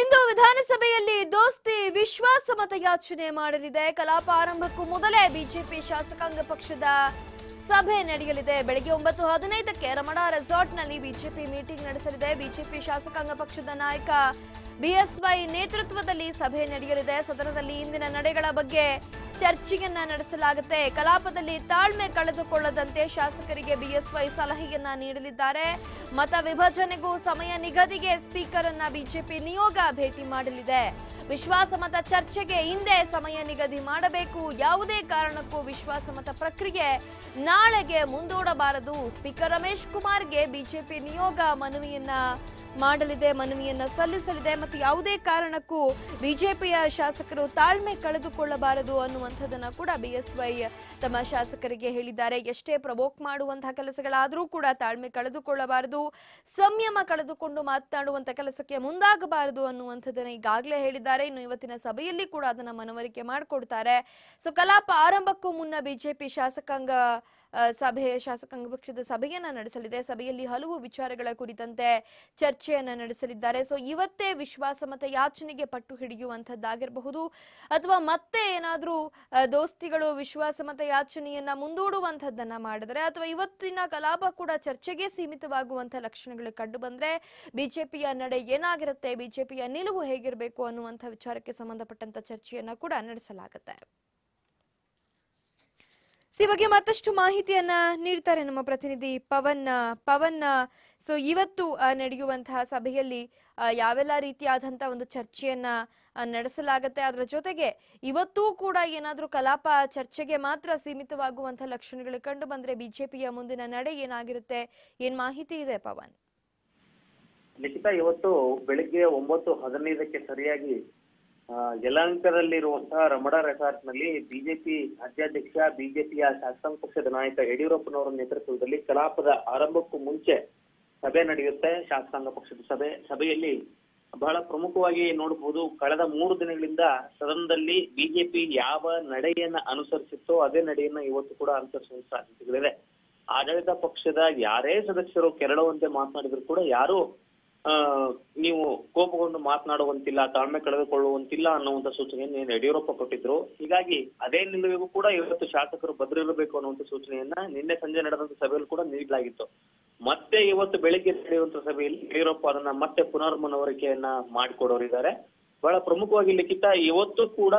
ಇಂದು ವಿಧಾನಸಭೆಯಲ್ಲಿ ದೋಸ್ತಿ ವಿಶ್ವಾಸ ಮತ ಯಾಚನೆ ಮಾಡಲಿದೆ. ಕಲಾಪ ಆರಂಭಕ್ಕೂ ಮೊದಲೇ ಬಿಜೆಪಿ ಶಾಸಕಾಂಗ ಪಕ್ಷದ ಸಭೆ ನಡೆಯಲಿದೆ. ಬೆಳಗ್ಗೆ ಒಂಬತ್ತು ಹದಿನೈದಕ್ಕೆ ರಮಣ ರೆಸಾರ್ಟ್ನಲ್ಲಿ ಬಿಜೆಪಿ ಮೀಟಿಂಗ್ ನಡೆಸಲಿದೆ. ಬಿಜೆಪಿ ಶಾಸಕಾಂಗ ಪಕ್ಷದ ನಾಯಕ ಬಿಎಸ್ವೈ ನೇತೃತ್ವದಲ್ಲಿ ಸಭೆ ನಡೆಯಲಿದೆ. ಸದನದಲ್ಲಿ ಇಂದಿನ ನಡೆಗಳ ಬಗ್ಗೆ ಚರ್ಚೆಯನ್ನ ನಡೆಸಲಾಗುತ್ತೆ. ಕಲಾಪದಲ್ಲಿ ತಾಳ್ಮೆ ಕಳೆದುಕೊಳ್ಳದಂತೆ ಶಾಸಕರಿಗೆ ಬಿಎಸ್ವೈ ಸಲಹೆಯನ್ನ ನೀಡಲಿದ್ದಾರೆ. ಮತ ವಿಭಜನೆಗೂ ಸಮಯ ನಿಗದಿಗೆ ಸ್ಪೀಕರ್ ಅನ್ನ ಬಿಜೆಪಿ ನಿಯೋಗ ಭೇಟಿ ಮಾಡಲಿದೆ. ವಿಶ್ವಾಸಮತ ಚರ್ಚೆಗೆ ಹಿಂದೆ ಸಮಯ ನಿಗದಿ ಮಾಡಬೇಕು. ಯಾವುದೇ ಕಾರಣಕ್ಕೂ ವಿಶ್ವಾಸಮತ ಪ್ರಕ್ರಿಯೆ ನಾಳೆಗೆ ಮುಂದೂಡಬಾರದು. ಸ್ಪೀಕರ್ ರಮೇಶ್ ಕುಮಾರ್ಗೆ ಬಿಜೆಪಿ ನಿಯೋಗ ಮನವಿಯನ್ನ ಮಾಡಲಿದೆ, ಮನವಿಯನ್ನ ಸಲ್ಲಿಸಲಿದೆ ಮತ್ತು ಯಾವುದೇ ಕಾರಣಕ್ಕೂ ಬಿಜೆಪಿಯ ಶಾಸಕರು ತಾಳ್ಮೆ ಕಳೆದುಕೊಳ್ಳಬಾರದು ಅನ್ನುವಂಥದ್ದನ್ನ ಕೂಡ ಬಿಎಸ್ವೈ ತಮ್ಮ ಶಾಸಕರಿಗೆ ಹೇಳಿದ್ದಾರೆ. ಎಷ್ಟೇ ಪ್ರವೋಕ್ ಮಾಡುವಂತಹ ಕೆಲಸಗಳಾದರೂ ಕೂಡ ತಾಳ್ಮೆ ಕಳೆದುಕೊಳ್ಳಬಾರದು, ಸಂಯಮ ಕಳೆದುಕೊಂಡು ಮಾತನಾಡುವಂತ ಕೆಲಸಕ್ಕೆ ಮುಂದಾಗಬಾರದು ಅನ್ನುವಂಥದ್ದನ್ನ ಈಗಾಗಲೇ ಹೇಳಿದ್ದಾರೆ. ಇನ್ನು ಇವತ್ತಿನ ಸಭೆಯಲ್ಲಿ ಕೂಡ ಅದನ್ನ ಮನವರಿಕೆ ಮಾಡಿಕೊಡ್ತಾರೆ. ಸೊ ಕಲಾಪ ಆರಂಭಕ್ಕೂ ಮುನ್ನ ಬಿಜೆಪಿ ಶಾಸಕಾಂಗ ಸಭೆ ಶಾಸಕಾಂಗ ಪಕ್ಷದ ಸಭೆಯನ್ನ ನಡೆಸಲಿದೆ. ಸಭೆಯಲ್ಲಿ ಹಲವು ವಿಚಾರಗಳ ಕುರಿತಂತೆ ಚರ್ಚೆಯನ್ನ ನಡೆಸಲಿದ್ದಾರೆ. ಸೊ ಇವತ್ತೇ ವಿಶ್ವಾಸಮತ ಯಾಚನೆಗೆ ಪಟ್ಟು ಹಿಡಿಯುವಂತದ್ದಾಗಿರಬಹುದು ಅಥವಾ ಮತ್ತೆ ಏನಾದರೂ ದೋಸ್ತಿಗಳು ವಿಶ್ವಾಸಮತ ಯಾಚನೆಯನ್ನ ಮುಂದೂಡುವಂತದ್ದನ್ನ ಮಾಡಿದರೆ, ಅಥವಾ ಇವತ್ತಿನ ಕಲಾಪ ಕೂಡ ಚರ್ಚೆಗೆ ಸೀಮಿತವಾಗುವಂತ ಲಕ್ಷಣಗಳು ಕಂಡು ಬಂದ್ರೆ ಬಿಜೆಪಿಯ ನಡೆ ಏನಾಗಿರುತ್ತೆ, ಬಿಜೆಪಿಯ ನಿಲುವು ಹೇಗಿರಬೇಕು ಅನ್ನುವಂಥ ವಿಚಾರಕ್ಕೆ ಸಂಬಂಧಪಟ್ಟಂತ ಚರ್ಚೆಯನ್ನ ಕೂಡ ನಡೆಸಲಾಗುತ್ತೆ. ಈ ಬಗ್ಗೆ ಮತ್ತಷ್ಟು ಮಾಹಿತಿಯನ್ನ ನೀಡ್ತಾರೆ ನಮ್ಮ ಪ್ರತಿನಿಧಿ ಪವನ್ ಪವನ್ ಸೊ ಇವತ್ತು ನಡೆಯುವಂತಹ ಸಭೆಯಲ್ಲಿ ಯಾವೆಲ್ಲ ರೀತಿಯಾದಂತಹ ಒಂದು ಚರ್ಚೆಯನ್ನ ನಡೆಸಲಾಗುತ್ತೆ, ಅದರ ಜೊತೆಗೆ ಇವತ್ತೂ ಕೂಡ ಏನಾದರೂ ಕಲಾಪ ಚರ್ಚೆಗೆ ಮಾತ್ರ ಸೀಮಿತವಾಗುವಂತಹ ಲಕ್ಷಣಗಳು ಕಂಡು ಬಂದ್ರೆ ಬಿಜೆಪಿಯ ಮುಂದಿನ ನಡೆ ಏನಾಗಿರುತ್ತೆ? ಏನ್ ಮಾಹಿತಿ ಇದೆ, ಪವನ್? ಲಿಖಿತ ಇವತ್ತು ಬೆಳಿಗ್ಗೆ ಒಂಬತ್ತು ಹದಿನೈದಕ್ಕೆ ಸರಿಯಾಗಿ ಯಲಹಂಕದಲ್ಲಿರುವಂತಹ ರಮಡಾ ರೆಸಾರ್ಟ್ನಲ್ಲಿ ಬಿಜೆಪಿ ರಾಜ್ಯಾಧ್ಯಕ್ಷ, ಬಿಜೆಪಿಯ ಶಾಸಕಾಂಗ ಪಕ್ಷದ ನಾಯಕ ಯಡಿಯೂರಪ್ಪನವರ ನೇತೃತ್ವದಲ್ಲಿ ಕಲಾಪದ ಆರಂಭಕ್ಕೂ ಮುಂಚೆ ಸಭೆ ನಡೆಯುತ್ತೆ. ಶಾಸಕಾಂಗ ಪಕ್ಷದ ಸಭೆ, ಸಭೆಯಲ್ಲಿ ಬಹಳ ಪ್ರಮುಖವಾಗಿ ನೋಡಬಹುದು. ಕಳೆದ ಮೂರು ದಿನಗಳಿಂದ ಸದನದಲ್ಲಿ ಬಿಜೆಪಿ ಯಾವ ನಡೆಯನ್ನ ಅನುಸರಿಸಿತ್ತೋ ಅದೇ ನಡೆಯನ್ನ ಇವತ್ತು ಕೂಡ ಅನುಸರಿಸುವ ಸಾಧ್ಯತೆಗಳಿದೆ ಆಡಳಿತ ಪಕ್ಷದ ಯಾರೇ ಸದಸ್ಯರು ಕೆರಳುವಂತೆ ಮಾತನಾಡಿದ್ರು ಕೂಡ ಯಾರು ನೀವು ಕೋಪಗೊಂಡು ಮಾತನಾಡುವಂತಿಲ್ಲ, ತಾಳ್ಮೆ ಕಳೆದುಕೊಳ್ಳುವಂತಿಲ್ಲ ಅನ್ನುವಂತ ಸೂಚನೆಯನ್ನು ಯಡಿಯೂರಪ್ಪ ಕೊಟ್ಟಿದ್ರು. ಹೀಗಾಗಿ ಅದೇ ನಿಲುವಿಗೂ ಕೂಡ ಇವತ್ತು ಶಾಸಕರು ಭದ್ರಿರಬೇಕು ಅನ್ನುವಂತ ಸೂಚನೆಯನ್ನ ನಿನ್ನೆ ಸಂಜೆ ನಡೆದಂತ ಸಭೆಯಲ್ಲಿ ಕೂಡ ನೀಡಲಾಗಿತ್ತು. ಮತ್ತೆ ಇವತ್ತು ಬೆಳಿಗ್ಗೆ ನಡೆಯುವಂತ ಸಭೆಯಲ್ಲಿ ಯಡಿಯೂರಪ್ಪ ಅದನ್ನ ಮತ್ತೆ ಪುನರ್ಮನವರಿಕೆಯನ್ನ ಮಾಡಿಕೊಡೋರಿದ್ದಾರೆ ಬಹಳ ಪ್ರಮುಖವಾಗಿ ಲಿಖಿತ ಇವತ್ತು ಕೂಡ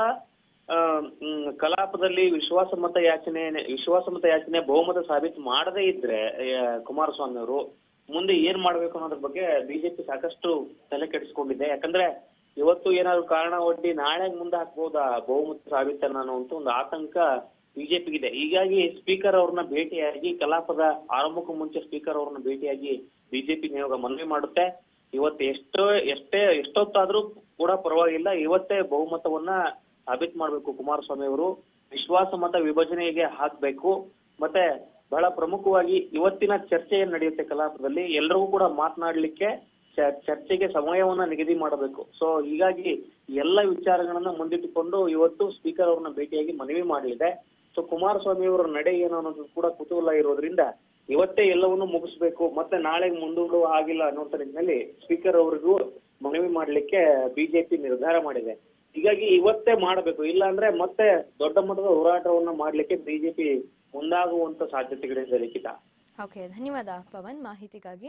ಕಲಾಪದಲ್ಲಿ ವಿಶ್ವಾಸಮತ ಯಾಚನೆ ವಿಶ್ವಾಸಮತ ಯಾಚನೆ ಬಹುಮತ ಸಾಬೀತು ಮಾಡದೇ ಇದ್ರೆ ಕುಮಾರಸ್ವಾಮಿ ಅವರು ಮುಂದೆ ಏನ್ ಮಾಡ್ಬೇಕು ಅನ್ನೋದ್ರ ಬಗ್ಗೆ ಬಿಜೆಪಿ ಸಾಕಷ್ಟು ತಲೆ ಕೆಡಿಸ್ಕೊಂಡಿದೆ. ಯಾಕಂದ್ರೆ ಇವತ್ತು ಏನಾದ್ರು ಕಾರಣ ಒಡ್ಡಿ ನಾಳೆ ಮುಂದೆ ಹಾಕ್ಬೋದಾ ಬಹುಮತ ಸಾಬೀತನ್ನ ಅನ್ನುವಂತ ಒಂದು ಆತಂಕ ಬಿಜೆಪಿಗಿದೆ ಹೀಗಾಗಿ ಸ್ಪೀಕರ್ ಅವ್ರನ್ನ ಭೇಟಿಯಾಗಿ, ಕಲಾಪದ ಆರಂಭಕ್ಕೂ ಮುಂಚೆ ಸ್ಪೀಕರ್ ಅವ್ರನ್ನ ಭೇಟಿಯಾಗಿ ಬಿಜೆಪಿ ನಿಯೋಗ ಮನವಿ ಮಾಡುತ್ತೆ. ಇವತ್ತು ಎಷ್ಟೋ, ಎಷ್ಟೇ, ಎಷ್ಟೊತ್ತಾದ್ರೂ ಕೂಡ ಪರವಾಗಿಲ್ಲ. ಇವತ್ತೇ ಬಹುಮತವನ್ನ ಸಾಬೀತು ಮಾಡ್ಬೇಕು ಕುಮಾರಸ್ವಾಮಿ ಅವರು. ವಿಶ್ವಾಸ ಮತ ವಿಭಜನೆಗೆ ಹಾಕ್ಬೇಕು. ಮತ್ತೆ ಬಹಳ ಪ್ರಮುಖವಾಗಿ ಇವತ್ತಿನ ಚರ್ಚೆ ಏನ್ ನಡೆಯುತ್ತೆ ಕಲಾಪದಲ್ಲಿ. ಎಲ್ಲರಿಗೂ ಕೂಡ ಮಾತನಾಡ್ಲಿಕ್ಕೆ ಚರ್ಚೆಗೆ ಸಮಯವನ್ನ ನಿಗದಿ ಮಾಡಬೇಕು. ಸೊ ಹೀಗಾಗಿ ಎಲ್ಲ ವಿಚಾರಗಳನ್ನ ಮುಂದಿಟ್ಟುಕೊಂಡು ಇವತ್ತು ಸ್ಪೀಕರ್ ಅವರನ್ನ ಭೇಟಿಯಾಗಿ ಮನವಿ ಮಾಡಲಿದೆ ಸೊ ಕುಮಾರಸ್ವಾಮಿ ಅವರ ನಡೆ ಏನು ಅನ್ನೋದು ಕೂಡ ಕುತೂಹಲ ಇರೋದ್ರಿಂದ ಇವತ್ತೇ ಎಲ್ಲವನ್ನು ಮುಗಿಸ್ಬೇಕು. ಮತ್ತೆ ನಾಳೆ ಮುಂದೂಡುವ ಆಗಿಲ್ಲ ಅನ್ನುವಂತ ನಿಟ್ಟಿನಲ್ಲಿ ಸ್ಪೀಕರ್ ಅವರಿಗೂ ಮನವಿ ಮಾಡ್ಲಿಕ್ಕೆ ಬಿಜೆಪಿ ನಿರ್ಧಾರ ಮಾಡಿದೆ. ಹೀಗಾಗಿ ಇವತ್ತೇ ಮಾಡಬೇಕು. ಇಲ್ಲ ಅಂದ್ರೆ ಮತ್ತೆ ದೊಡ್ಡ ಮಟ್ಟದ ಹೋರಾಟವನ್ನ ಮಾಡ್ಲಿಕ್ಕೆ ಬಿಜೆಪಿ ಮುಂದಾಗುವಂತ ಸಾಧ್ಯತೆಗಳಿದೆ ಲಿಖಿತ. ಓಕೆ ಧನ್ಯವಾದ ಪವನ್ ಮಾಹಿತಿಗಾಗಿ.